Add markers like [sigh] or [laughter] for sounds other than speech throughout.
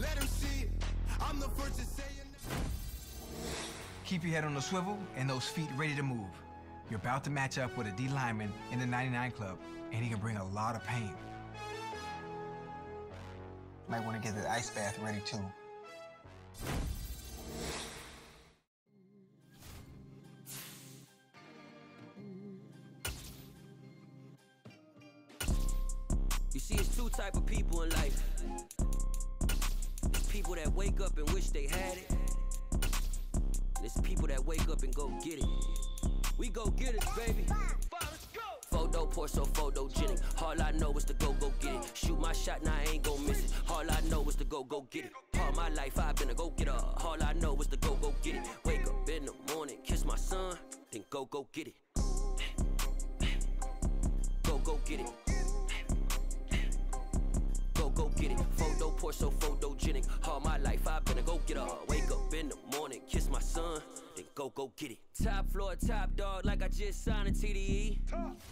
Let him see it. I'm the first to say it. Keep your head on the swivel and those feet ready to move. You're about to match up with a D lineman in the 99 club, and he can bring a lot of pain. Might want to get the ice bath ready too. You see, it's two type of people in life. People that wake up and wish they had it. And it's people that wake up and go get it. We go get it, baby. Photo pour so photogenic. All I know is to go go get it. Shoot my shot, now I ain't gon' miss it. All I know is to go go get it. All my life I've been a go getter. All I know is to go go get it. Wake up in the morning, kiss my son, then go go get it. Go go get it. Go, go get it. Photo so photogenic. All my life I've been a go getter. Wake up in the morning, kiss my son, then go, go get it. Top floor, top dog, like I just signed a TDE.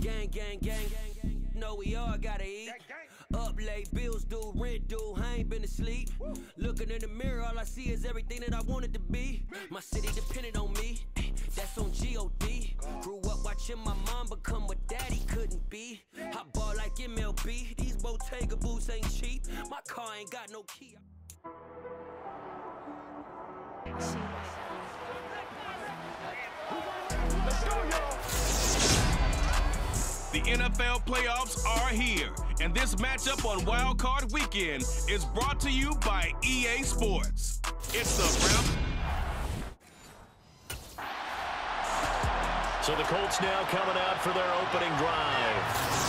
Gang, gang, gang. Know we all gotta eat. Up late, bills due, rent due, I ain't been asleep. Looking in the mirror, all I see is everything that I wanted to be. My city depended on me, that's on G-O-D. Grew up watching my mom become what daddy couldn't be. I ball like MLB, these Bottega boots ain't cheap. My car ain't got no key. The NFL playoffs are here, and this matchup on Wild Card Weekend is brought to you by EA Sports. It's the round. So the Colts now coming out for their opening drive.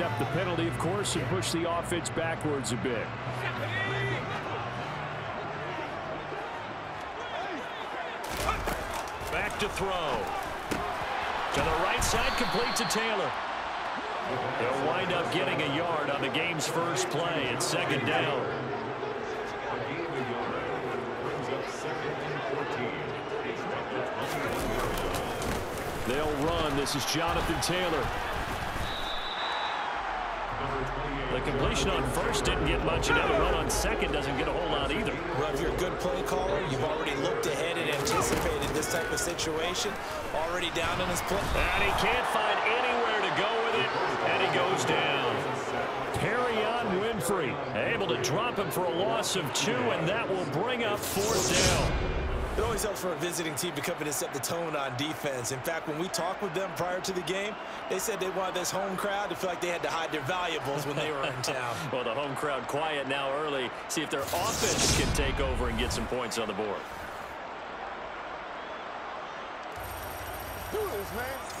Accept the penalty, of course, and push the offense backwards a bit. Back to throw. To the right side, complete to Taylor. They'll wind up getting a yard on the game's first play. It's second down. They'll run. This is Jonathan Taylor. The completion on first didn't get much, and now run on second doesn't get a whole lot either. Well, if you're a good play caller, you've already looked ahead and anticipated this type of situation. Already down in his play. And he can't find anywhere to go with it, and he goes down. Perrion Winfrey Able to drop him for a loss of two, and that will bring up fourth down. It always helps for a visiting team to come in and set the tone on defense. In fact, when we talked with them prior to the game, they said they wanted this home crowd to feel like they had to hide their valuables when they were in town. [laughs] Well, the home crowd quiet now early. See if their offense can take over and get some points on the board. Do this, man.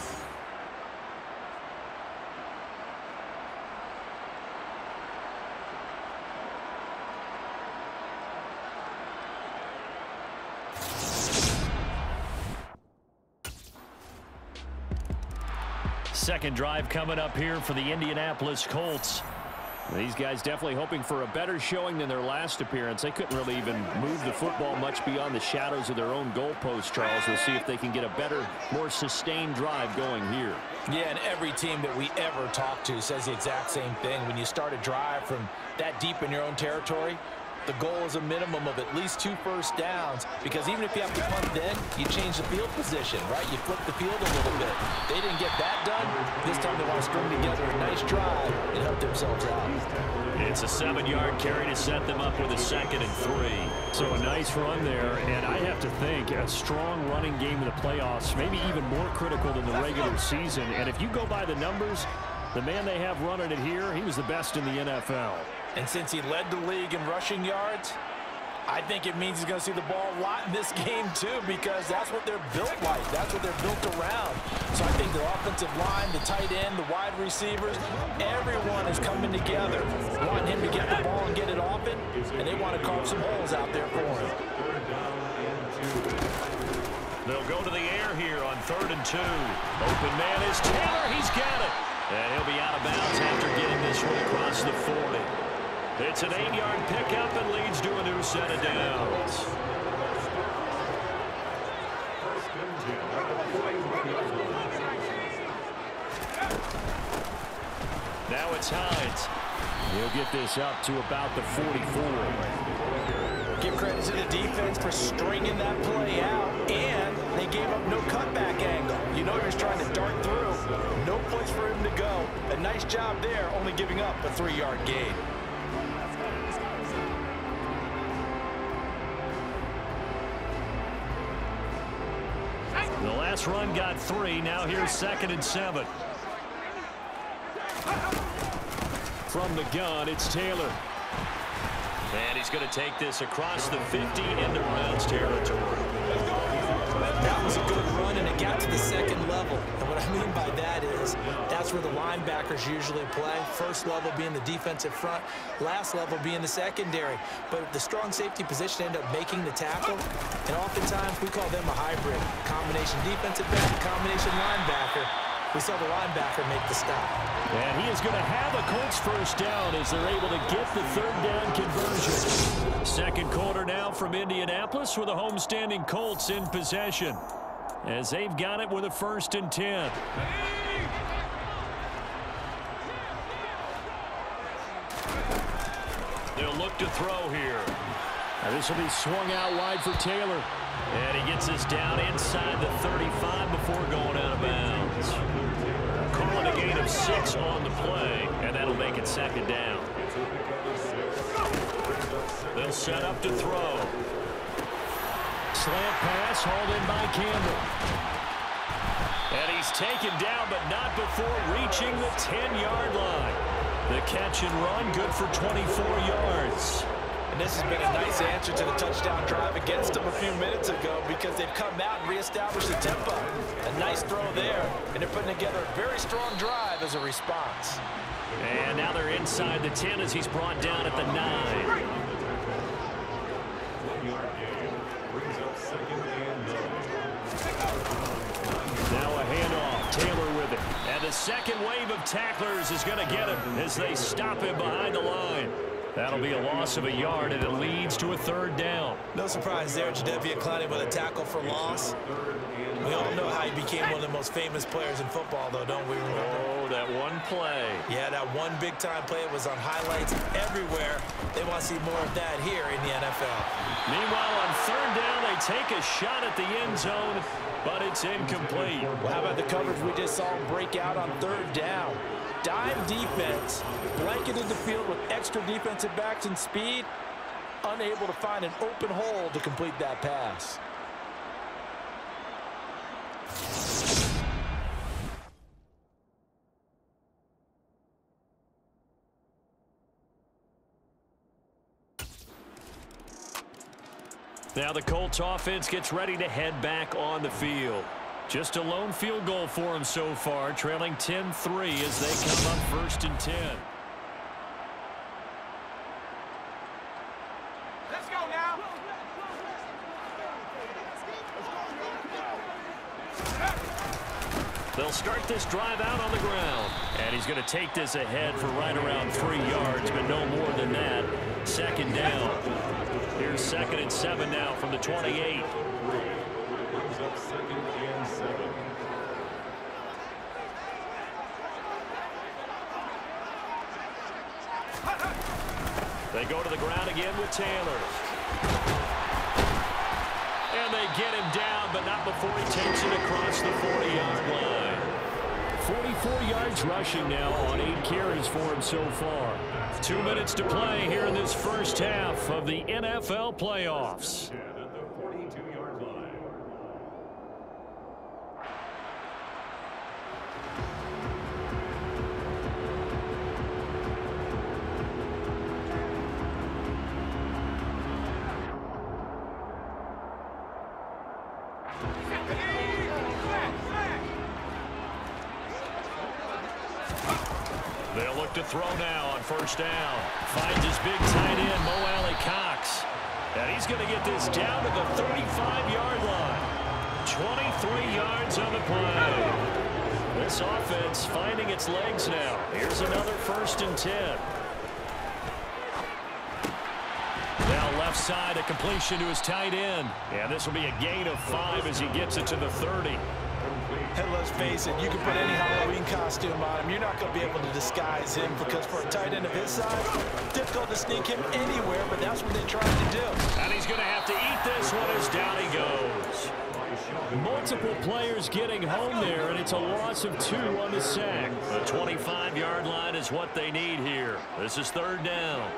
Second drive coming up here for the Indianapolis Colts. These guys definitely hoping for a better showing than their last appearance. They couldn't really even move the football much beyond the shadows of their own goalpost, Charles. We'll see if they can get a better, more sustained drive going here. Yeah, and every team that we ever talk to says the exact same thing. When you start a drive from that deep in your own territory, the goal is a minimum of at least two first downs because even if you have to punt then, you change the field position, right? You flip the field a little bit. They didn't get that done. This time they want to string together a nice drive and help themselves out. It's a seven-yard carry to set them up with a second and three. So a nice run there, and I have to think a strong running game in the playoffs, maybe even more critical than the regular season. And if you go by the numbers, the man they have running it here, he was the best in the NFL. And since he led the league in rushing yards, I think it means he's going to see the ball a lot in this [laughs] game too because that's what they're built like. That's what they're built around. So I think the offensive line, the tight end, the wide receivers, everyone is coming together, wanting him to get the ball and get it often, and they want to carve some holes out there for him. They'll go to the air here on third and two. Open man is Taylor. He's got it. And he'll be out of bounds after getting this one across the 40. It's an eight-yard pickup and leads to a new set of downs. Now it's Hines. He'll get this up to about the 44. Give credit to the defense for stringing that play out, and they gave up no cutback angle. You know he was trying to dart through. No place for him to go. A nice job there, only giving up a three-yard gain. Last run got three. Now here's second and seven. From the gun, it's Taylor. And he's going to take this across the 50 into Browns territory. Was a good run, and it got to the second level. And what I mean by that is that's where the linebackers usually play. First level being the defensive front, last level being the secondary. But the strong safety position ended up making the tackle, and oftentimes we call them a hybrid. Combination defensive back, combination linebacker. We saw the linebacker make the stop. And he is going to have a Colts first down as they're able to get the third down conversion. Second quarter now from Indianapolis with the homestanding Colts in possession. As they've got it with a first and 10. They'll look to throw here. Now this will be swung out wide for Taylor. And he gets this down inside the 35 before going out of bounds. Calling a gain of six on the play, and that'll make it second down. They'll set up to throw. Slant pass hauled in by Campbell. And he's taken down, but not before reaching the 10-yard line. The catch and run good for 24 yards. And this has been a nice answer to the touchdown drive against them a few minutes ago because they've come out and reestablished the tempo. A nice throw there, and they're putting together a very strong drive as a response. And now they're inside the 10 as he's brought down at the 9. Now a handoff. Taylor with it. And the second wave of tacklers is going to get him as they stop him behind the line. That'll be a loss of a yard, and it leads to a third down. No surprise there, Jadeveon Clowney with a tackle for loss. We all know how he became one of the most famous players in football, though, don't we remember? Oh, that one play. Yeah, that one big-time play was on highlights everywhere. They want to see more of that here in the NFL. Meanwhile, on third down, take a shot at the end zone, but it's incomplete. Well, how about the coverage we just saw break out on third down? Dime defense, blanketed the field with extra defensive backs and speed, unable to find an open hole to complete that pass. Now the Colts offense gets ready to head back on the field. Just a lone field goal for them so far, trailing 10-3 as they come up first and 10. Let's go now. They'll start this drive out on the ground. And he's going to take this ahead for right around three yards, but no more than that. Second down. Here's second and seven now from the 28. They go to the ground again with Taylor. And they get him down, but not before he takes it across the 40-yard line. 44 yards rushing now on eight carries for him so far. Two minutes to play here in this first half of the NFL playoffs. Left side, a completion to his tight end. And this will be a gain of five as he gets it to the 30. And let's face it, you can put any Halloween costume on him. You're not going to be able to disguise him because for a tight end of his size, difficult to sneak him anywhere, but that's what they tried to do. And he's going to have to eat this one as down he goes. Multiple players getting home there, and it's a loss of two on the sack. The 25-yard line is what they need here. This is third down.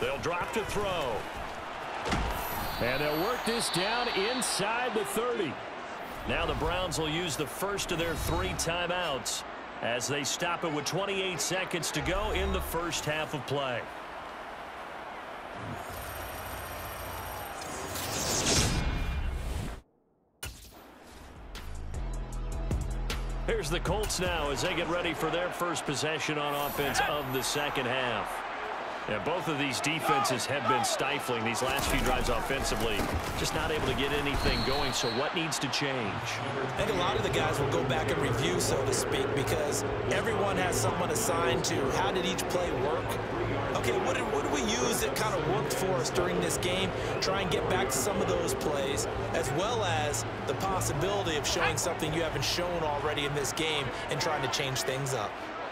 They'll drop to throw. And they'll work this down inside the 30. Now the Browns will use the first of their three timeouts as they stop it with 28 seconds to go in the first half of play. Here's the Colts now as they get ready for their first possession on offense of the second half. Yeah, both of these defenses have been stifling these last few drives offensively. Just not able to get anything going, so what needs to change? I think a lot of the guys will go back and review, so to speak, because everyone has someone assigned to how did each play work. Okay, what did, what did we use that kind of worked for us during this game? Try and get back to some of those plays, as well as the possibility of showing something you haven't shown already in this game and trying to change things up.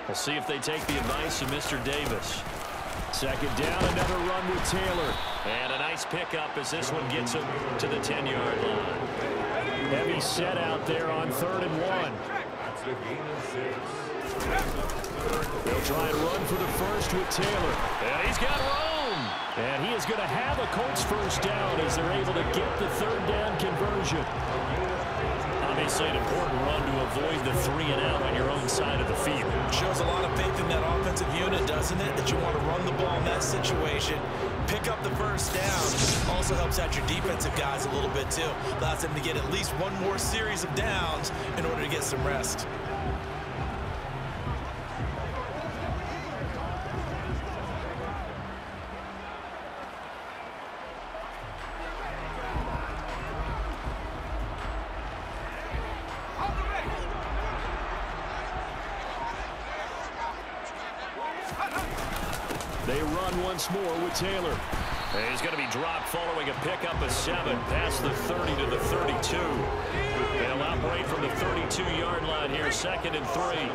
We'll see if they take the advice of Mr. Davis. Second down, another run with Taylor. And a nice pickup as this one gets him to the 10-yard line. Heavy set out there on third and one. They'll try and run for the first with Taylor. And he's got room. And he is going to have a Colts first down as they're able to get the third down conversion. Obviously an important run to avoid the three and out on your own side of the field. Shows a lot of faith in that offensive unit, doesn't it? That you want to run the ball in that situation. Pick up the first down. Also helps out your defensive guys a little bit too. Allows them to get at least one more series of downs in order to get some rest. Taylor. And he's going to be dropped following a pickup of seven past the 30 to the 32. They'll operate from the 32-yard line here, second and three.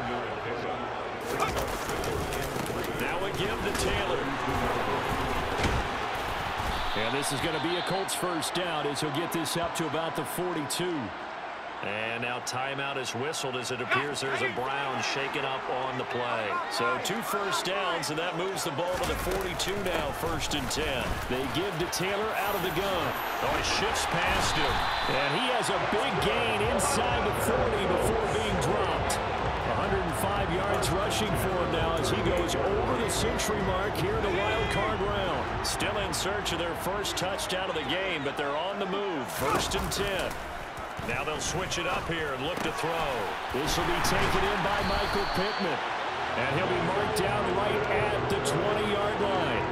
Now a give to Taylor. And this is going to be a Colts first down as he'll get this up to about the 42. And now timeout is whistled as it appears there's a Brown shaken up on the play. So two first downs, and that moves the ball to the 42 now, first and 10. They give to Taylor out of the gun. Oh, he shifts past him. And he has a big gain inside the 40 before being dropped. 105 yards rushing for him now as he goes over the century mark here in the wild card round. Still in search of their first touchdown of the game, but they're on the move. First and 10. Now they'll switch it up here and look to throw. This will be taken in by Michael Pittman. And he'll be marked down right at the 20-yard line.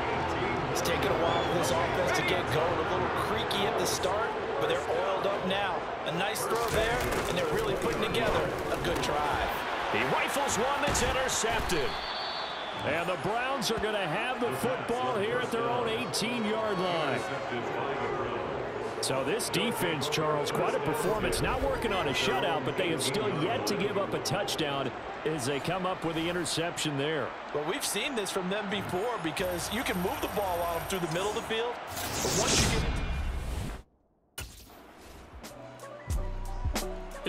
It's taken a while for this offense to get going. A little creaky at the start, but they're oiled up now. A nice throw there, and they're really putting together a good drive. He rifles one that's intercepted. And the Browns are going to have the football here at their own 18-yard line. So this defense, Charles, quite a performance. Not working on a shutout, but they have still yet to give up a touchdown as they come up with the interception there. Well, we've seen this from them before because you can move the ball on them through the middle of the field, but once you get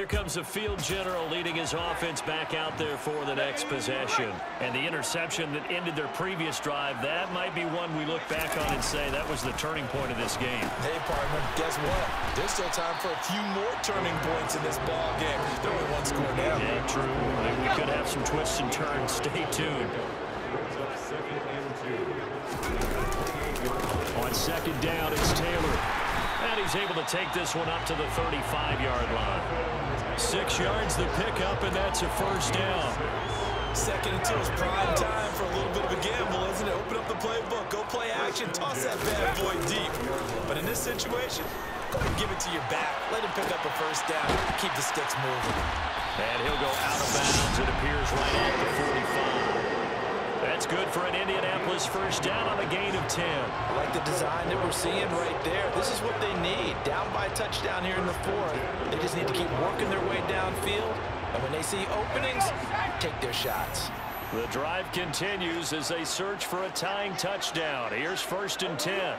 Here comes the field general leading his offense back out there for the next possession. And the interception that ended their previous drive, that might be one we look back on and say that was the turning point of this game. Hey, partner, guess what? There's still time for a few more turning points in this ball game. They're only one score down. Yeah, true. Maybe we could have some twists and turns. Stay tuned. On second down, it's Taylor. And he's able to take this one up to the 35-yard line. Six yards the pickup, and that's a first down. Second and two is prime time for a little bit of a gamble, isn't it? Open up the playbook, go play action, toss that bad boy deep. But in this situation, go ahead and give it to your back. Let him pick up a first down. Keep the sticks moving. And he'll go out of bounds, it appears, right at the 45. That's good for an Indianapolis first down on a gain of 10. I like the design that we're seeing right there. This is what they need. Down by a touchdown here in the fourth. They just need to keep working their way downfield. And when they see openings, take their shots. The drive continues as they search for a tying touchdown. Here's first and 10.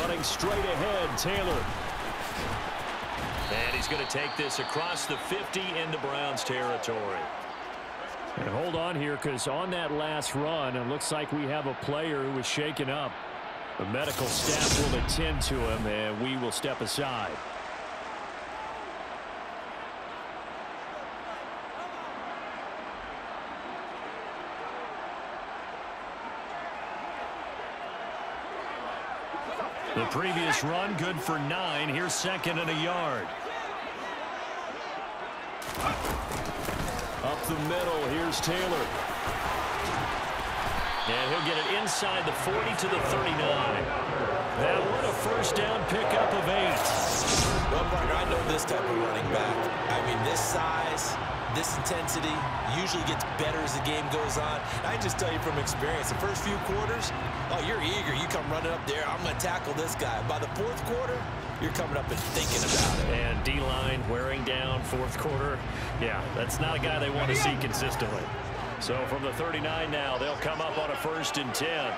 Running straight ahead, Taylor. And he's going to take this across the 50 into Browns territory. And hold on here because on that last run, it looks like we have a player who was shaken up. The medical staff will attend to him, and we will step aside. The previous run, good for nine. Here's second and a yard. Up the middle, here's Taylor. And he'll get it inside the 40 to the 39. That what a first down pickup of eight. I know this type of running back. I mean, this size, this intensity usually gets better as the game goes on. I just tell you from experience, the first few quarters, oh, you're eager. You come running up there, I'm going to tackle this guy. By the fourth quarter, you're coming up and thinking about it. And D-line wearing down fourth quarter. Yeah, that's not a guy they want to see consistently. So from the 39 now, they'll come up on a first and 10.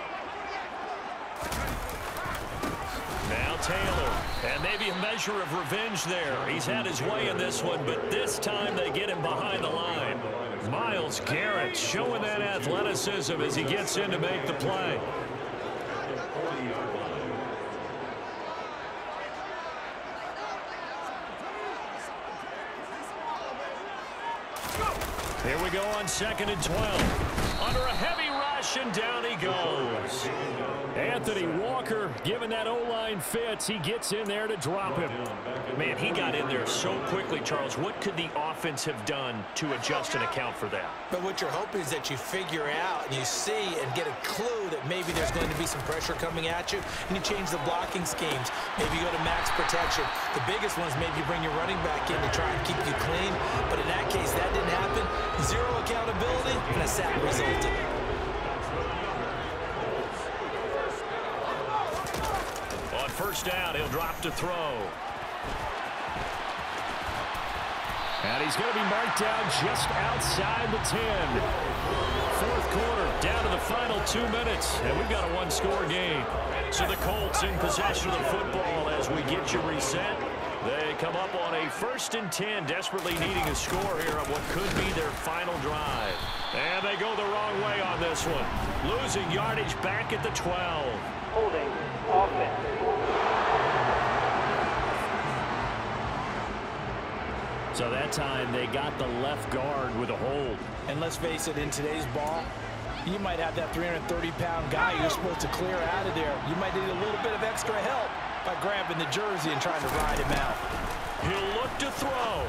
Taylor, and maybe a measure of revenge there. He's had his way in this one, but this time they get him behind the line. Myles Garrett showing that athleticism as he gets in to make the play. Here we go on second and 12. Under a heavy rush, and down he goes. Anthony Walker giving that O-line fits. He gets in there to drop him. Man, he got in there so quickly, Charles. What could the offense have done to adjust and account for that? But what you're hoping is that you figure out and you see and get a clue that maybe there's going to be some pressure coming at you, and you change the blocking schemes. Maybe you go to max protection. The biggest ones, maybe you bring your running back in to try and keep you clean. But in that case, that didn't happen. Zero accountability, and a sack resulted. On first down, he'll drop to throw. And he's going to be marked down just outside the 10. Fourth quarter, down to the final two minutes, and we've got a one-score game. So the Colts in possession of the football as we get you reset. They come up on a first and 10, desperately needing a score here on what could be their final drive. And they go the wrong way on this one. Losing yardage back at the 12. Holding. Offense. So that time they got the left guard with a hold. And let's face it, in today's ball, you might have that 330-pound guy you're supposed to clear out of there. You might need a little bit of extra help by grabbing the jersey and trying to ride him out. He'll look to throw.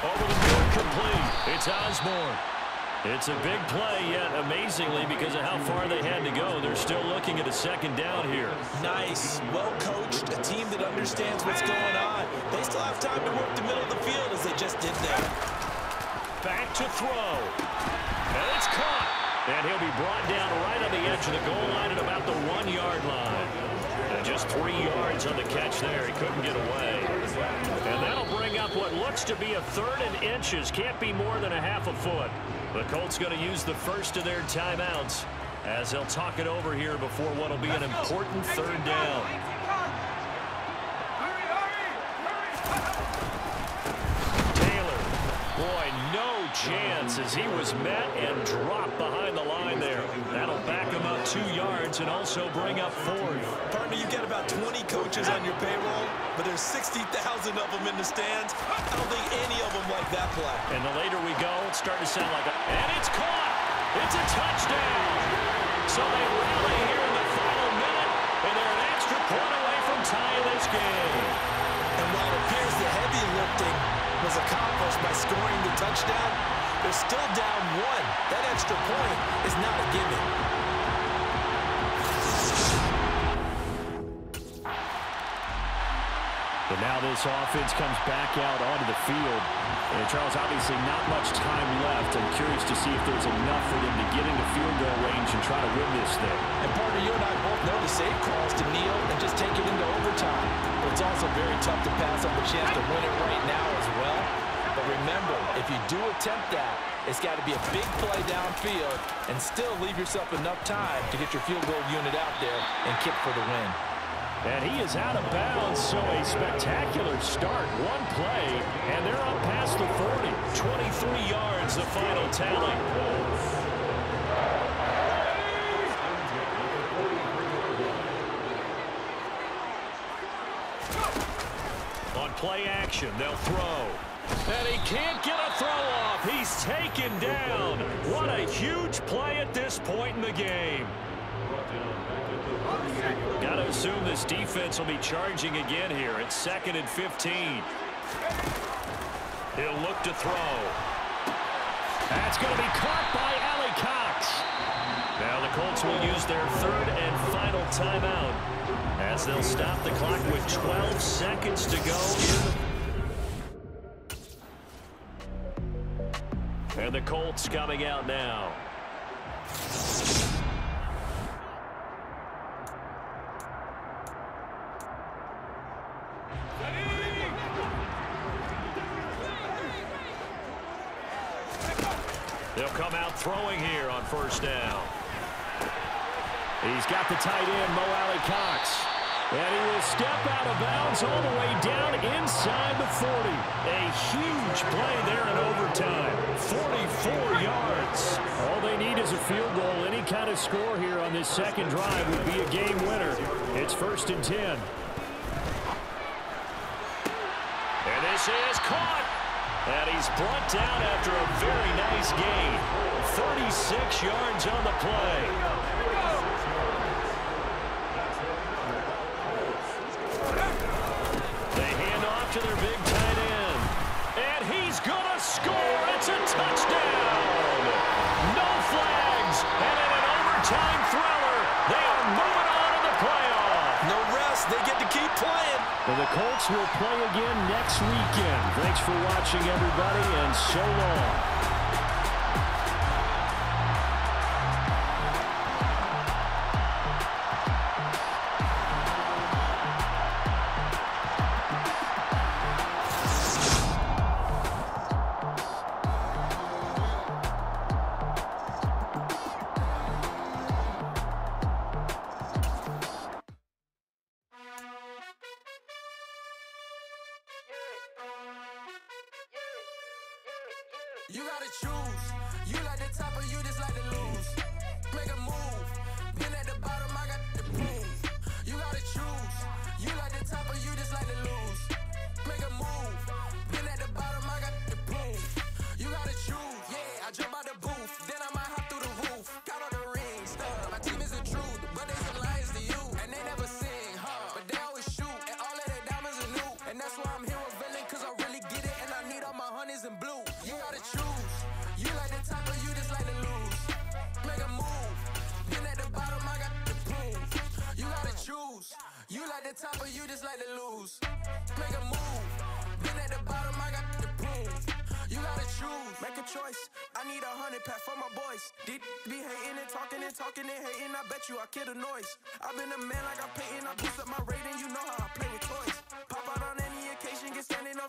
Over the middle, complete. It's Osborne. It's a big play, yet amazingly, because of how far they had to go, they're still looking at a second down here. Nice, well-coached, a team that understands what's going on. They still have time to work the middle of the field as they just did there. Back to throw. And it's caught. And he'll be brought down right on the edge of the goal line at about the one-yard line. And just three yards on the catch there. He couldn't get away. And that'll bring up what looks to be a third and inches. Can't be more than a half a foot. The Colts going to use the first of their timeouts as they'll talk it over here before what will be an important third down. Taylor, boy, no chance as he was met and dropped behind the line there. That'll back him up two yards and also bring up fourth. Partner, you've got about 20 coaches on your payroll, but there's 60,000 of them in the stands. I don't think any of them like that play. And the later we go, it's starting to sound like a... And it's caught! It's a touchdown! So they rally here in the final minute, and they're an extra point away from tying this game. And while it appears the heavy lifting was accomplished by scoring the touchdown. They're still down one. That extra point is not a gimme. And now this offense comes back out onto the field. And Charles, obviously not much time left. I'm curious to see if there's enough for them to get into field goal range and try to win this thing. And partner, you and I both know the safe calls to kneel and just take it into overtime. But it's also very tough to pass up a chance to win it right now as well. But remember, if you do attempt that, it's got to be a big play downfield and still leave yourself enough time to get your field goal unit out there and kick for the win. And he is out of bounds, so a spectacular start. One play, and they're up past the 40. 23 yards, the final tally. On play action, they'll throw. And he can't get a throw off. He's taken down. What a huge play at this point in the game. Got to assume this defense will be charging again here at second and 15. He'll look to throw. That's going to be caught by Alie-Cox. Now the Colts will use their third and final timeout as they'll stop the clock with 12 seconds to go And the Colts coming out now. First down. He's got the tight end, Mo Alie-Cox. And he will step out of bounds all the way down inside the 40. A huge play there in overtime. 44 yards. All they need is a field goal. Any kind of score here on this second drive would be a game winner. It's first and 10. And this is caught. And he's brought down after a very nice gain. 36 yards on the play. They hand off to their big tight end. And he's going to score. It's a touchdown. No flags. And in an overtime thriller, they are moving on in the playoff. No rest. They get to keep playing. And the Colts will play again next weekend. Thanks for watching, everybody, and so long.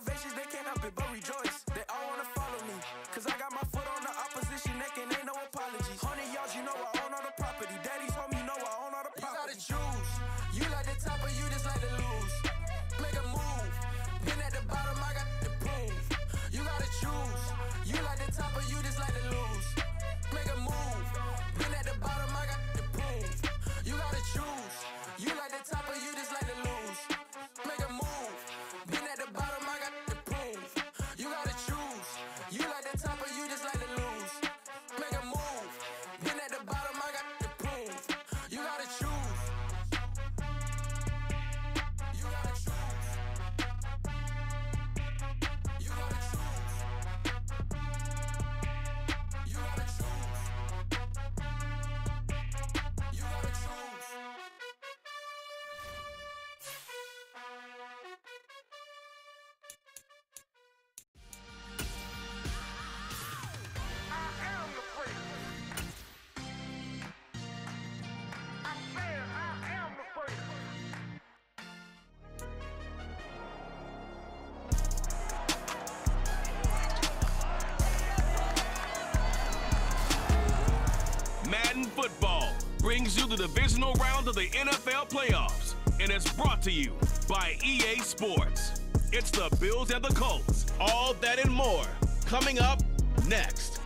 Get. They brings you the divisional round of the NFL playoffs, and it's brought to you by EA Sports. It's the Bills and the Colts. All that and more coming up next.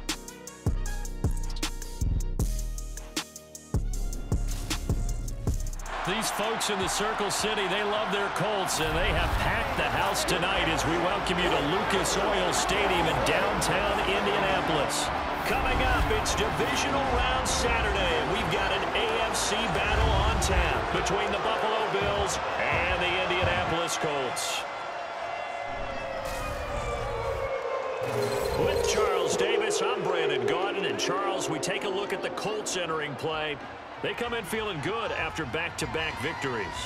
These folks in the Circle City, they love their Colts, and they have packed the house tonight as we welcome you to Lucas Oil Stadium in downtown Indianapolis. Coming up, it's Divisional Round Saturday, and we've got an AFC battle on tap between the Buffalo Bills and the Indianapolis Colts. With Charles Davis, I'm Brandon Gaudin, and Charles, we take a look at the Colts entering play. They come in feeling good after back-to-back -back victories.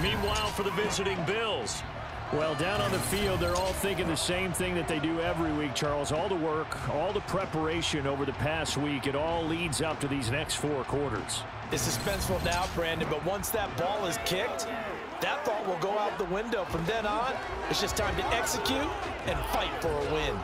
Meanwhile, for the visiting Bills, well, down on the field, they're all thinking the same thing that they do every week, Charles. All the work, all the preparation over the past week, it all leads up to these next four quarters. It's suspenseful now, Brandon, but once that ball is kicked, that thought will go out the window. From then on, it's just time to execute and fight for a win.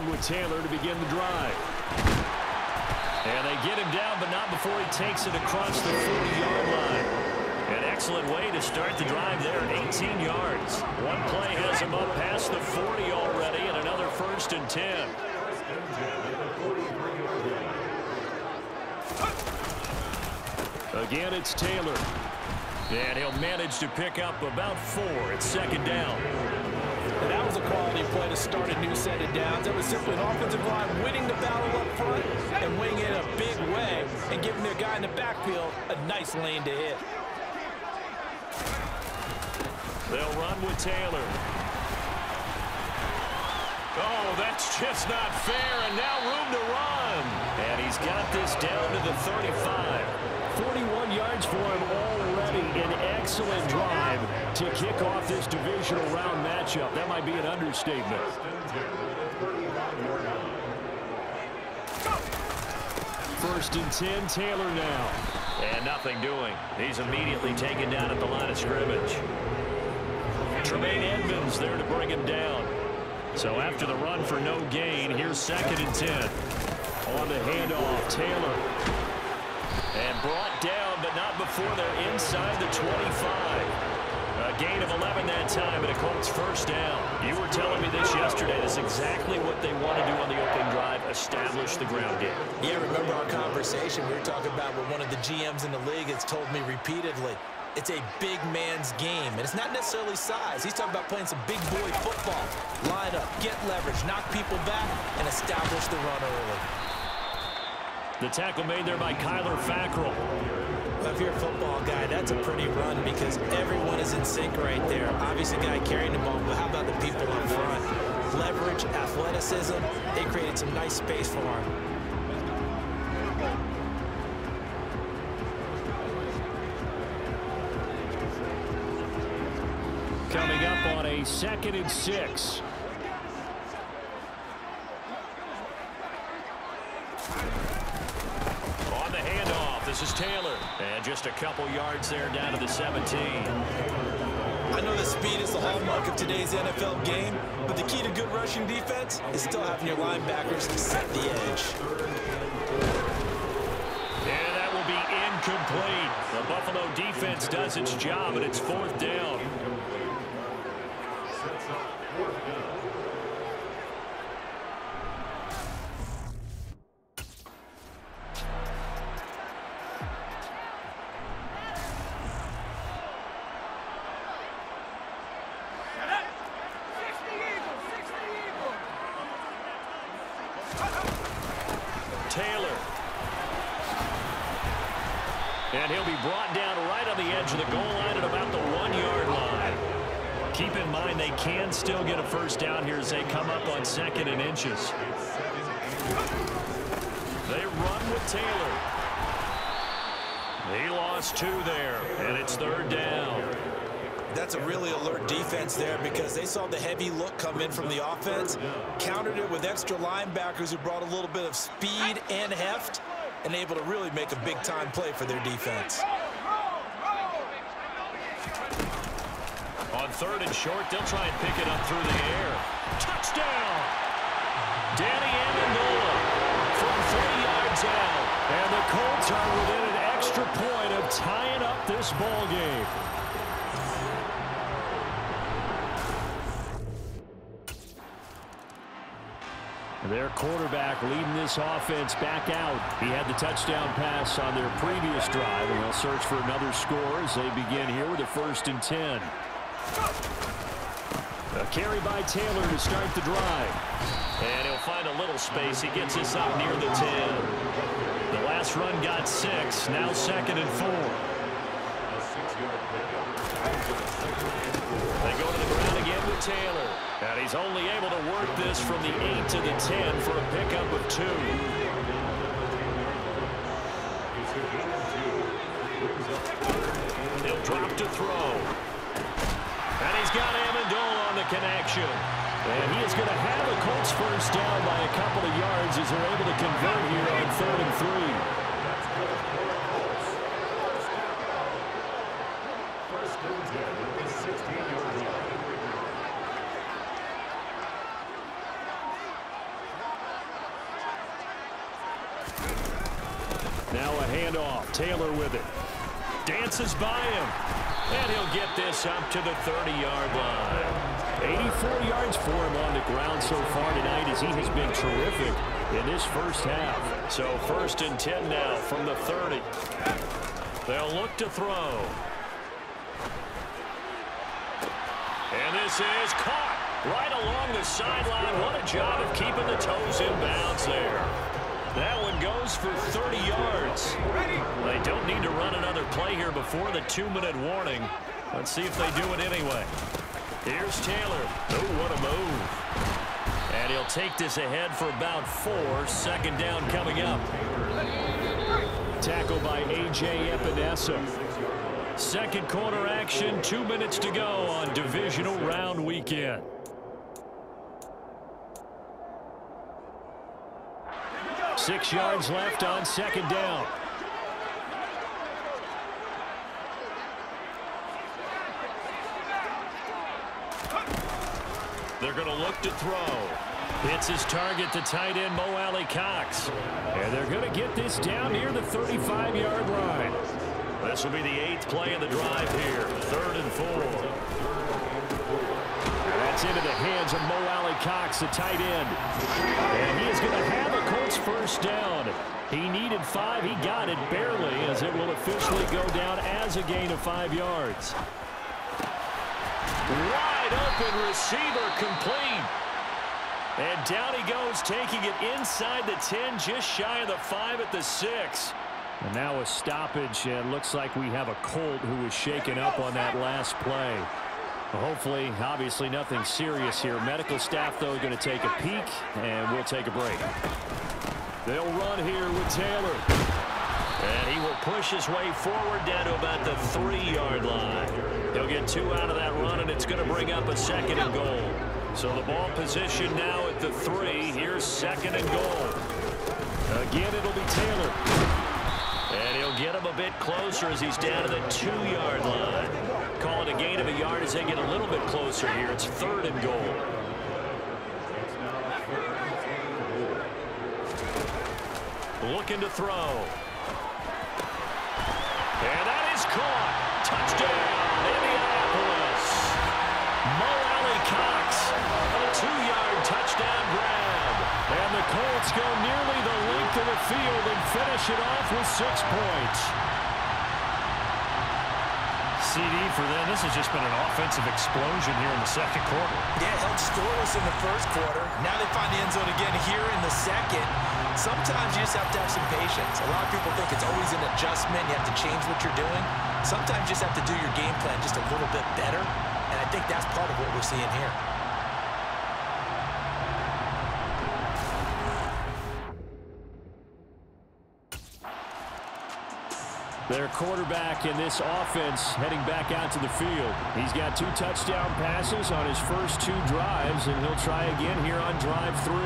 They'll with Taylor to begin the drive. And they get him down, but not before he takes it across the 40-yard line. An excellent way to start the drive there, 18 yards. One play has him up past the 40 already, and another first and 10. Again, it's Taylor. And he'll manage to pick up about four. It's second down. And that was a quality play to start a new set of downs. That was simply an offensive line winning the battle up front and winning it in a big way and giving their guy in the backfield a nice lane to hit. They'll run with Taylor. Oh, that's just not fair, and now room to run. And he's got this down to the 35. 41 yards for him An excellent drive to kick off this divisional round matchup. That might be an understatement. First and 10, Taylor now. And nothing doing. He's immediately taken down at the line of scrimmage. Tremaine Edmunds there to bring him down. So after the run for no gain, here's second and 10. On the handoff, Taylor. Brought down, but not before they're inside the 25. A gain of 11 that time, and a Colts first down. You were telling me this yesterday. That's exactly what they want to do on the opening drive, establish the ground game. Yeah, remember our conversation. We were talking about what one of the GMs in the league has told me repeatedly. It's a big man's game, and it's not necessarily size. He's talking about playing some big boy football. Line up, get leverage, knock people back, and establish the run early. The tackle made there by Kyler Fackrell. If you're a football guy, that's a pretty run because everyone is in sync right there. Obviously, the guy carrying the ball, but how about the people up front? Leverage, athleticism, they created some nice space for him. Coming up on a second and six. On the handoff, this is Taylor. And just a couple yards there down to the 17. I know that speed is the hallmark of today's NFL game, but the key to good rushing defense is still having your linebackers set the edge. And that will be incomplete. The Buffalo defense does its job, and it's fourth down. Two there, and it's third down. That's a really alert defense there because they saw the heavy look come in from the offense, countered it with extra linebackers who brought a little bit of speed and heft, and able to really make a big-time play for their defense. On third and short, they'll try and pick it up through the air. Touchdown! Danny Amendola from 30 yards out. And the Colts are within extra point of tying up this ball game. Their quarterback leading this offense back out. He had the touchdown pass on their previous drive, and they'll search for another score as they begin here with a first and 10. A carry by Taylor to start the drive. And he'll find a little space. He gets us up near the 10. Last run got six. Now second and four. They go to the ground again with Taylor. And he's only able to work this from the 8 to the 10 for a pickup of two. He'll drop to throw. And he's got Amendola on the connection. And he is going to have a Colts first down by a couple of yards as they're able to convert here on third and three. Now a handoff. Taylor with it. Dances by him. And he'll get this up to the 30-yard line. 84 yards for him on the ground so far tonight as he has been terrific in this first half. So first and 10 now from the 30. They'll look to throw. And this is caught right along the sideline. What a job of keeping the toes in bounds there. That one goes for 30 yards. They don't need to run another play here before the two-minute warning. Let's see if they do it anyway. Here's Taylor. Oh, what a move. And he'll take this ahead for about four. Second down coming up. Tackle by A.J. Epenesa. Second corner action, two minutes to go on divisional round weekend. Six yards left on second down. They're going to look to throw. Hits his target to tight end Mo Alie-Cox. And they're going to get this down near the 35-yard line. This will be the eighth play of the drive here. Third and four. That's into the hands of Mo Alie-Cox, the tight end. And he is going to have a Colts first down. He needed five. He got it barely as it will officially go down as a gain of five yards. Wide open receiver complete. And down he goes, taking it inside the 10, just shy of the 5 at the 6. And now a stoppage, and looks like we have a Colt who was shaken up on that last play. Hopefully, obviously nothing serious here. Medical staff, though, going to take a peek, and we'll take a break. They'll run here with Taylor. And he will push his way forward down to about the three-yard line. He'll get two out of that run, and it's going to bring up a second and goal. So the ball position now at the three. Here's second and goal. Again, it'll be Taylor. And he'll get him a bit closer as he's down to the two-yard line. Call it a gain of a yard as they get a little bit closer here. It's third and goal. Looking to throw. Go nearly the length of the field and finish it off with six points. CD for them, this has just been an offensive explosion here in the second quarter. Yeah, held scoreless in the first quarter. Now they find the end zone again here in the second. sometimes you just have to have some patience. A lot of people think it's always an adjustment. You have to change what you're doing. Sometimes you just have to do your game plan just a little bit better, and I think that's part of what we're seeing here. Their quarterback in this offense heading back out to the field. He's got two touchdown passes on his first two drives, and he'll try again here on drive three.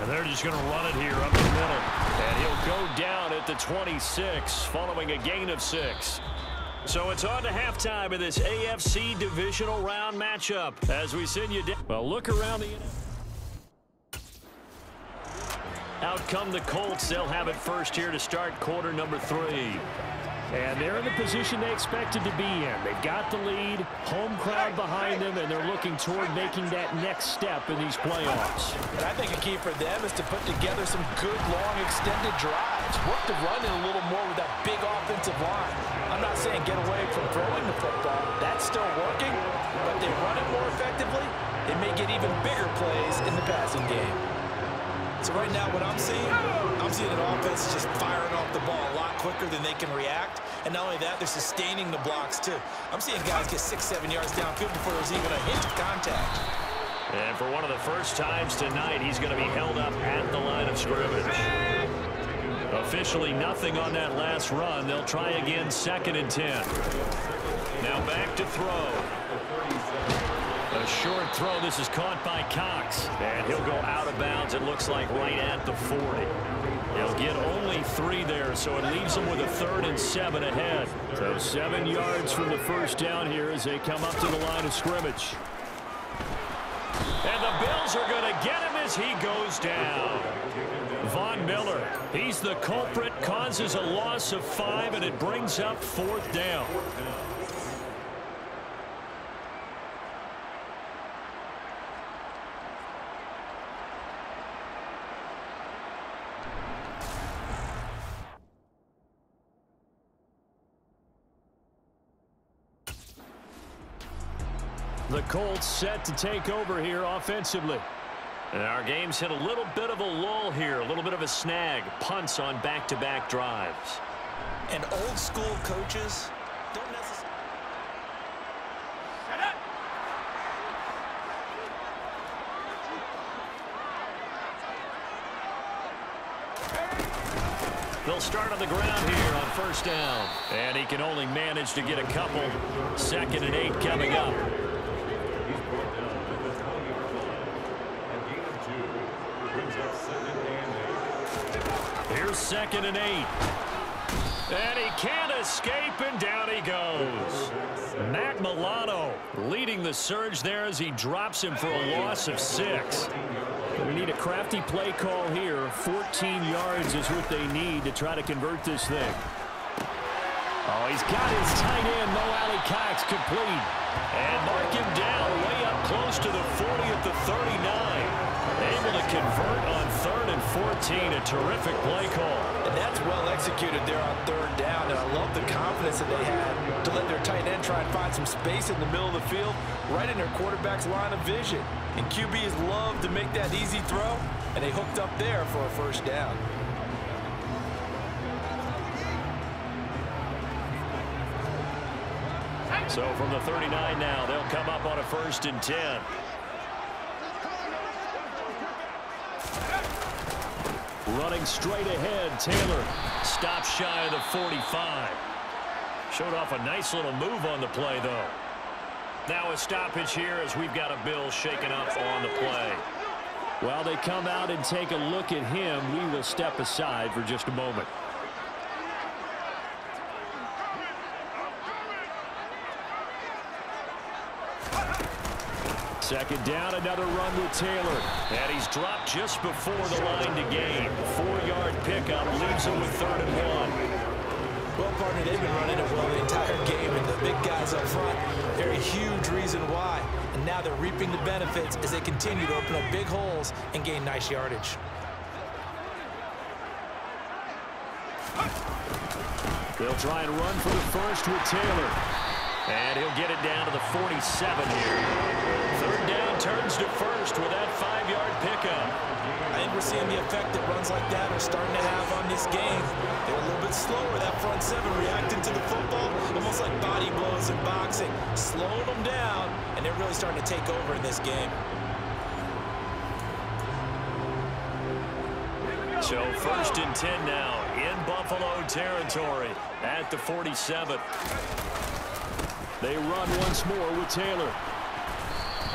And they're just going to run it here up the middle. And he'll go down at the 26 following a gain of six. So it's on to halftime in this AFC divisional round matchup as we send you down. Well, look around the... Out come the Colts. They'll have it first here to start quarter number three. And they're in the position they expected to be in. They've got the lead, home crowd behind them, and they're looking toward making that next step in these playoffs. And I think a key for them is to put together some good, long, extended drives. Work the run in a little more with that big offensive line. I'm not saying get away from throwing the football. That's still working, but they run it more effectively. They may get even bigger plays in the passing game. So right now what I'm seeing, I'm seeing an offense just firing off the ball a lot quicker than they can react. And not only that, they're sustaining the blocks too. I'm seeing guys get six, seven yards downfield before there's even a hint of contact. And for one of the first times tonight, he's going to be held up at the line of scrimmage. Officially nothing on that last run. They'll try again second and 10. Now back to throw. A short throw. This is caught by Cox. And he'll go out of bounds, it looks like, right at the 40. He'll get only three there, so it leaves them with a third and seven ahead. So seven yards from the first down here as they come up to the line of scrimmage. And the Bills are going to get him as he goes down. Miller, he's the culprit, causes a loss of five, and it brings up fourth down. The Colts set to take over here offensively. And our game's hit a little bit of a lull here, a little bit of a snag. Punts on back-to-back -back drives. And old school coaches don't necessarily... They'll start on the ground here on first down. And he can only manage to get a couple. Second and eight coming up. Here's second and eight. And he can't escape, and down he goes. Matt Milano leading the surge there as he drops him for a loss of six. We need a crafty play call here. 14 yards is what they need to try to convert this thing. Oh, he's got his tight end, Mo Alie-Cox, complete. And mark him down way up close to the 40 at the 39. Able to convert on third 14. A terrific play call. And that's well executed there on third down. And I love the confidence that they had to let their tight end try and find some space in the middle of the field, right in their quarterback's line of vision. And QBs love to make that easy throw, and they hooked up there for a first down. So from the 39 now, they'll come up on a first and 10. Running straight ahead, Taylor stops shy of the 45. Showed off a nice little move on the play, though. Now a stoppage here as we've got a Bill shaken up on the play. While they come out and take a look at him, we will step aside for just a moment. Second down, another run with Taylor. And he's dropped just before the line to gain. Four-yard pickup leaves him with third and one. Well, partner, they've been running it well the entire game, and the big guys up front, they're a huge reason why. And now they're reaping the benefits as they continue to open up big holes and gain nice yardage. They'll try and run for the first with Taylor. And he'll get it down to the 47 here. Third down turns to first with that five-yard pickup. I think we're seeing the effect that runs like that are starting to have on this game. They're a little bit slower, that front seven reacting to the football, almost like body blows in boxing. Slowing them down, and they're really starting to take over in this game. So first and 10 now in Buffalo territory at the 47. They run once more with Taylor.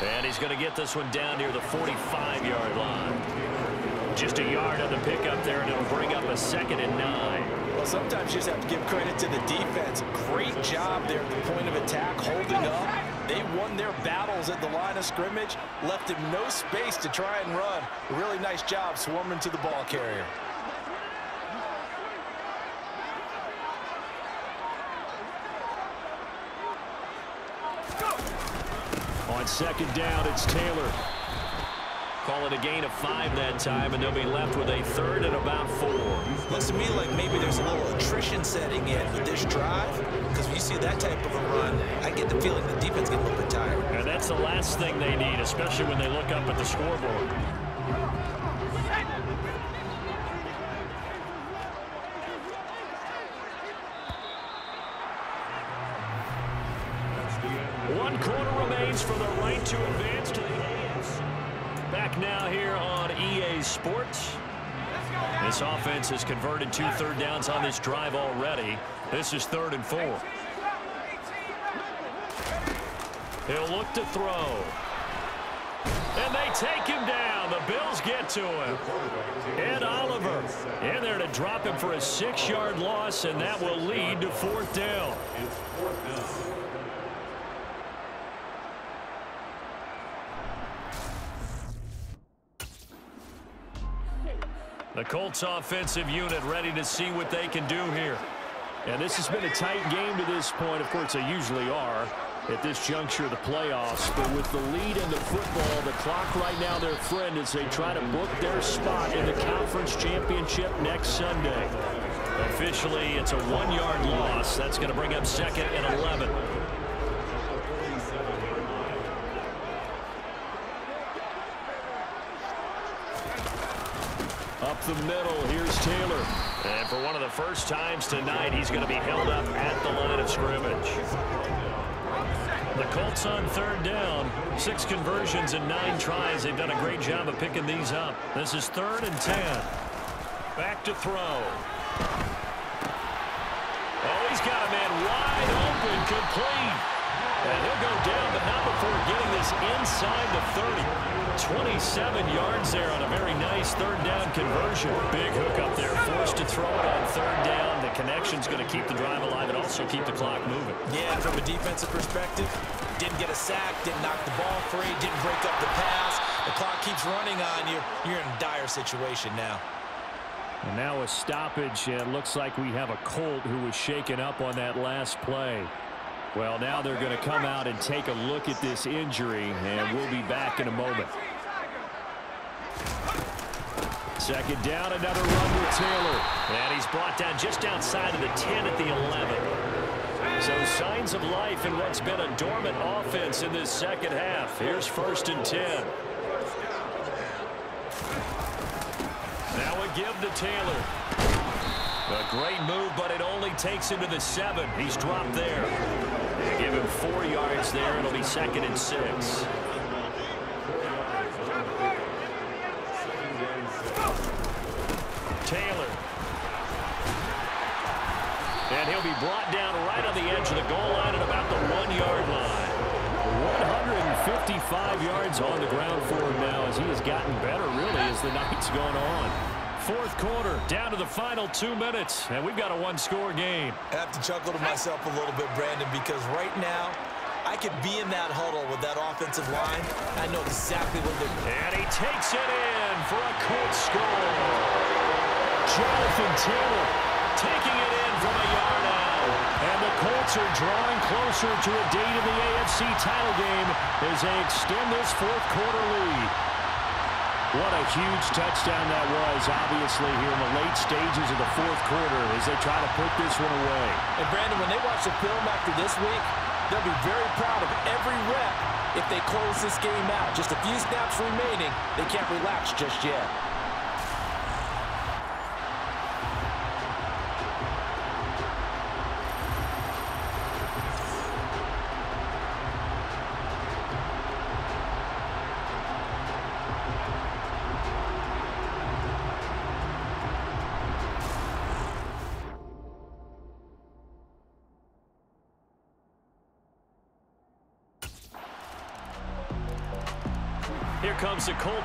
And he's going to get this one down near the 45-yard line. Just a yard on the pickup there, and it'll bring up a second and nine. Well, sometimes you just have to give credit to the defense. Great job there at the point of attack, holding up. They won their battles at the line of scrimmage, left him no space to try and run. Really nice job swarming to the ball carrier. Second down, it's Taylor. Call it a gain of five that time, and they'll be left with a third and about four. Looks to me like maybe there's a little attrition setting in with this drive, because when you see that type of a run, I get the feeling the defense getting a little bit tired. And that's the last thing they need, especially when they look up at the scoreboard. Converted two third downs on this drive already. This is third and four. He'll look to throw. And they take him down. The Bills get to him. Ed Oliver in there to drop him for a six-yard loss, and that will lead to fourth down. The Colts offensive unit ready to see what they can do here. And this has been a tight game to this point. Of course, they usually are at this juncture of the playoffs. But with the lead in the football, the clock right now their friend as they try to book their spot in the conference championship next Sunday. Officially, it's a one-yard loss. That's going to bring up second and 11. Up the middle, here's Taylor. And for one of the first times tonight, he's going to be held up at the line of scrimmage. The Colts on third down. Six conversions and nine tries. They've done a great job of picking these up. This is third and ten. Back to throw. Oh, he's got a man wide open, complete. And he'll go down, but not this inside the 30. 27 yards there on a very nice third down conversion. Big hook up there, forced to throw it on third down. The connection's going to keep the drive alive and also keep the clock moving. Yeah, from a defensive perspective, didn't get a sack, didn't knock the ball free, didn't break up the pass. The clock keeps running on you. You're in a dire situation now. And now a stoppage. It looks like we have a Colt who was shaken up on that last play. Well, now they're going to come out and take a look at this injury, and we'll be back in a moment. Second down, another run with Taylor. And he's brought down just outside of the 10 at the 11. So signs of life in what's been a dormant offense in this second half. Here's first and 10. Now a give to Taylor. A great move, but it only takes him to the seven. He's dropped there. Give him four yards there. It'll be second and six. Taylor. And he'll be brought down right on the edge of the goal line at about the one-yard line. 155 yards on the ground for him now as he has gotten better, really, as the night's gone on. Fourth quarter, down to the final two minutes, and we've got a one-score game. I have to chuckle to myself a little bit, Brandon, because right now, I could be in that huddle with that offensive line. I know exactly what they're And he takes it in for a Colts score. Jonathan Taylor taking it in from a yard out. And the Colts are drawing closer to a date in the AFC title game as they extend this fourth quarter lead. What a huge touchdown that was, obviously, here in the late stages of the fourth quarter as they try to put this one away. And, Brandon, when they watch the film after this week, they'll be very proud of every rep if they close this game out. Just a few snaps remaining. They can't relax just yet.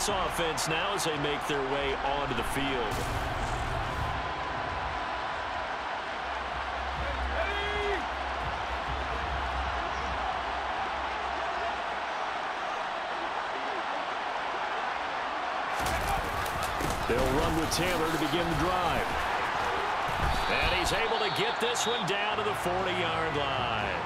Colts offense now as they make their way onto the field. They'll run with Taylor to begin the drive. And he's able to get this one down to the 40-yard line.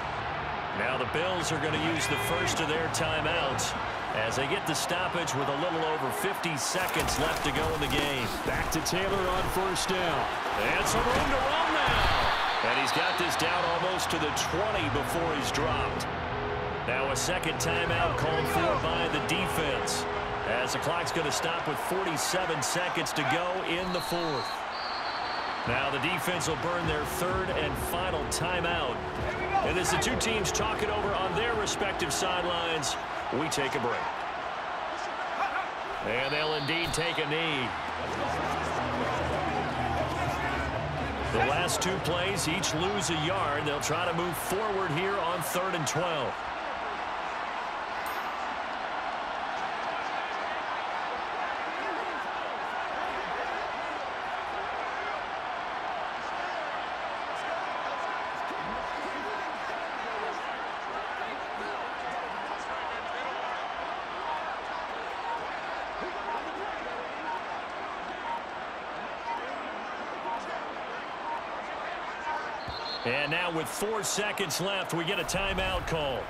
Now the Bills are going to use the first of their timeouts as they get the stoppage with a little over 50 seconds left to go in the game. Back to Taylor on first down. And some room to run now. And he's got this down almost to the 20 before he's dropped. Now a second timeout called for by the defense as the clock's going to stop with 47 seconds to go in the fourth. Now the defense will burn their third and final timeout. And as the two teams talk it over on their respective sidelines, we take a break. And they'll indeed take a knee. The last two plays each lose a yard. They'll try to move forward here on third and 12. And now with four seconds left, we get a timeout call.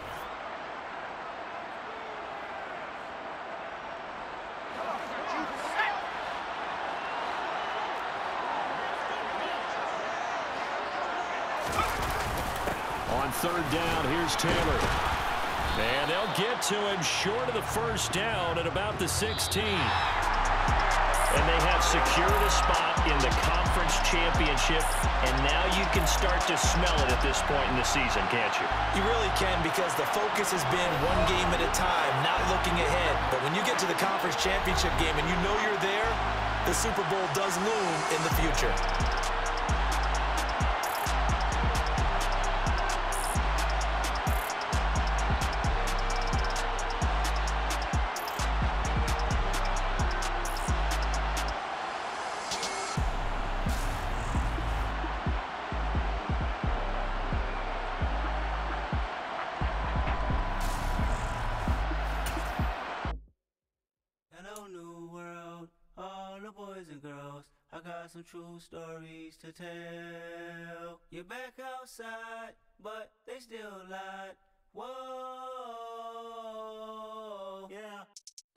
On third down, here's Taylor. And they'll get to him short of the first down at about the 16. And they have secured a spot in the conference championship, and now you can start to smell it at this point in the season, can't you? You really can because the focus has been one game at a time, not looking ahead. But when you get to the conference championship game and you know you're there, the Super Bowl does loom in the future.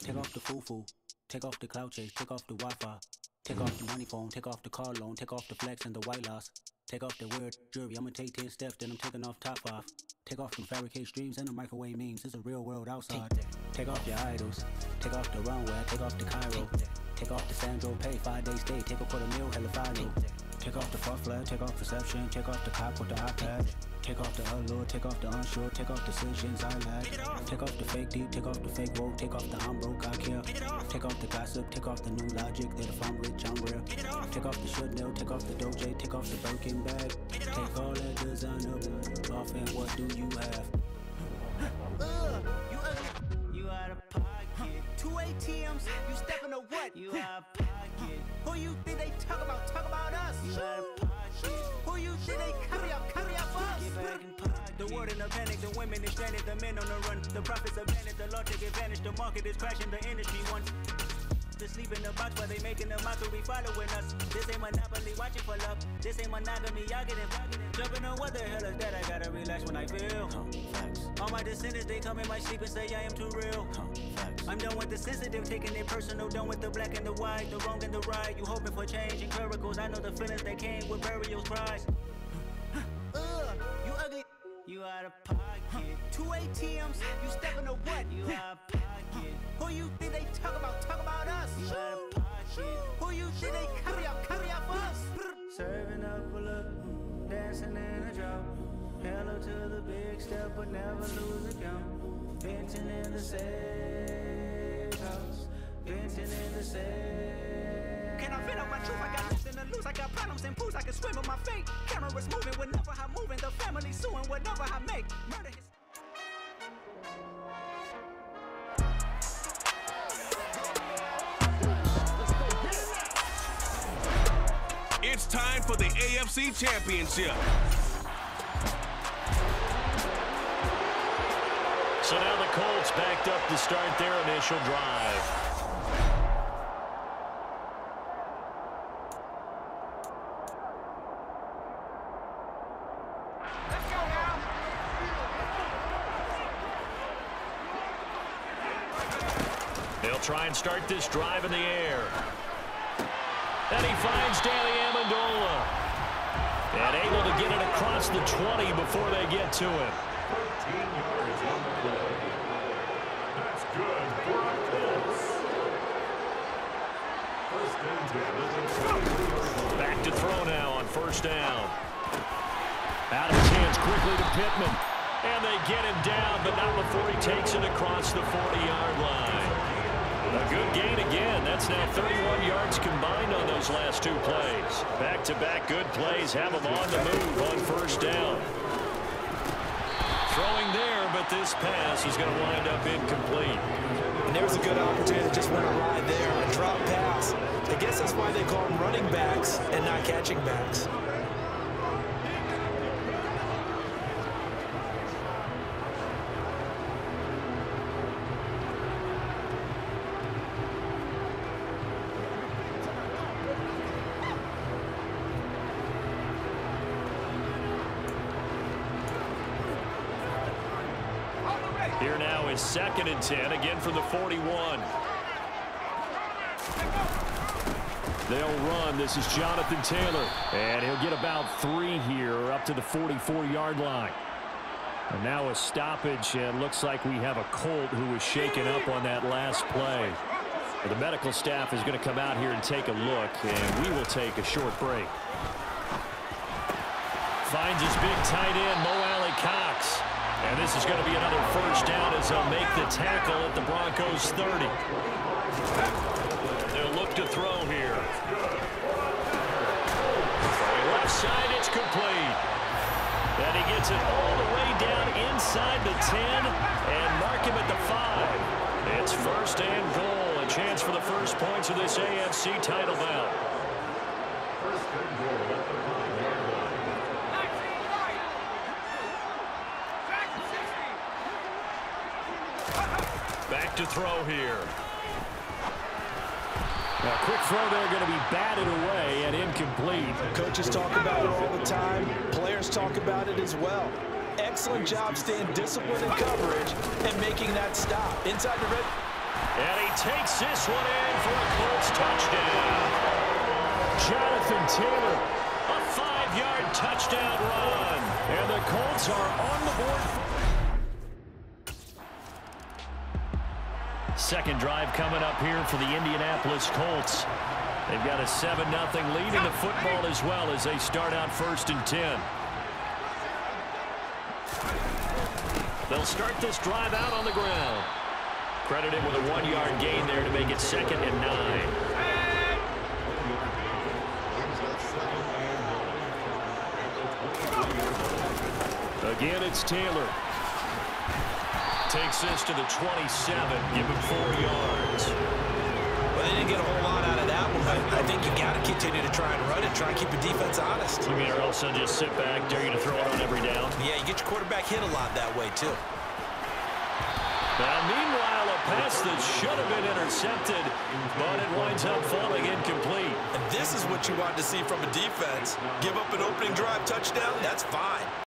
Take off the foo-foo, take off the cloud chase, take off the Wi-Fi, take off the money phone, take off the car loan, take off the flex and the white loss, take off the weird jewelry. I'ma take 10 steps, then I'm taking off top five. Take off them fabricate streams and the microwave memes. It's a real world outside. Take off your idols, take off the runway, take off the Cairo, take off the Sandro pay, five days stay, take a quarter meal, hella final. Take off the fuck flag, take off perception, take off the cop with the iPad. Take off the allure, take off the unsure, take off decisions I lack. Take off the fake deep, take off the fake woke, take off the I'm broke, I care. Take off the gossip, take off the new logic that if I'm rich, I'm real. Take off the should know, take off the doje, take off the Birkin bag. Take all that designer off and what do you have? You ugly. You out of pocket. Two ATMs, you stepping to what? You out of pocket. Who you think they talk about? Talk about us. You out of pocket. Who you think they carry up? Carry up us. Get back in pocket. The world in a panic, the women is stranded, the men on the run. The profits are vanished, the law take advantage, the market is crashing, the industry wants to sleep in the box, but they making a mockery following us. This ain't monopoly, watching for love. This ain't monogamy, y'all getting Jumping on what the hell is that? I gotta relax when I feel. All my descendants, they come in my sleep and say I am too real. I'm done with the sensitive, taking it personal, done with the black and the white, the wrong and the right. You hoping for change and miracles. I know the feelings that came with burials, cries. Ugh, you ugly. You out of pocket. Two ATMs, you stepping to what? You out of pocket. Who you think they talk about? Talk about us. Out of pocket. Who you think they carry out? Carry out for us. Serving up a look, dancing in a drop. Hello to the big step, but never lose a count. Venting in the safe house. Venting in the safe. Can I vent out my truth? I got nothing to lose. I got problems and booze. I can swim with my fate. Cameras moving whenever I'm moving. The family suing whatever I make. Murder his. It's time for the AFC Championship. So now the Colts backed up to start their initial drive. They'll try and start this drive in the air. And he finds Danny Amendola. And able to get it across the 20 before they get to him. Back to throw now on first down. Out of his hands quickly to Pittman. And they get him down, but not before he takes it across the 40-yard line. A good gain again. That's now 31 yards combined on those last two plays. Back-to-back -back good plays have him on the move on first down. Throwing there, but this pass is going to wind up incomplete. And there was a good opportunity to just went a ride there, a drop pass. I guess that's why they call them running backs and not catching backs. And 10, again from the 41. They'll run. This is Jonathan Taylor. And he'll get about three here up to the 44-yard line. And now a stoppage, and looks like we have a Colt who was shaken up on that last play. The medical staff is going to come out here and take a look, and we will take a short break. Finds his big tight end. And this is going to be another first down as they'll make the tackle at the Broncos 30. They'll look to throw here. Throwing left side, it's complete. And he gets it all the way down inside the 10 and mark him at the 5. It's first and goal. A chance for the first points of this AFC title bout. Back to throw here. Now, quick throw there going to be batted away and incomplete. Coaches talk about it all the time. Players talk about it as well. Excellent job staying disciplined in coverage and making that stop. Inside the red. And he takes this one in for a Colts touchdown. Jonathan Taylor, a five-yard touchdown run. And the Colts are on the board. Second drive coming up here for the Indianapolis Colts. They've got a 7-0 lead in the football as well as they start out first and 10. They'll start this drive out on the ground. Credited with a one-yard gain there to make it second and nine. Again, it's Taylor. Takes this to the 27. Give him four yards. Well, they didn't get a whole lot out of that one, but I think you got to continue to try and run it, try and keep the defense honest. You mean, or else they'll just sit back, dare you to throw it on every down? Yeah, you get your quarterback hit a lot that way, too. Now, meanwhile, a pass that should have been intercepted, but it winds up falling incomplete. And this is what you want to see from a defense. Give up an opening drive touchdown, that's fine.